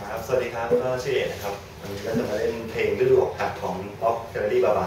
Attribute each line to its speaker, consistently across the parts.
Speaker 1: ครับ สวัสดีครับ ก็ชื่อเอกนะครับ วันนี้ก็จะมาเล่นเพลงฤดูออ
Speaker 2: กตัดของป๊อกแกลลอรี่บาบา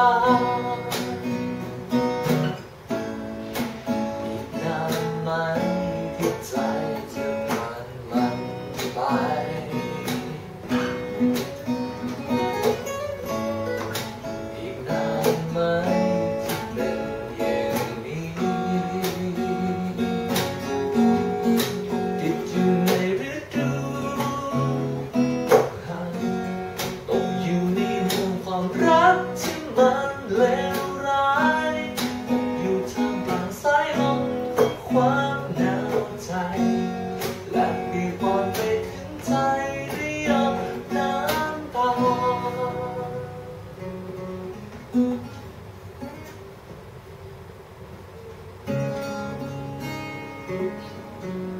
Speaker 2: voltar. Thank mm -hmm.
Speaker 3: you.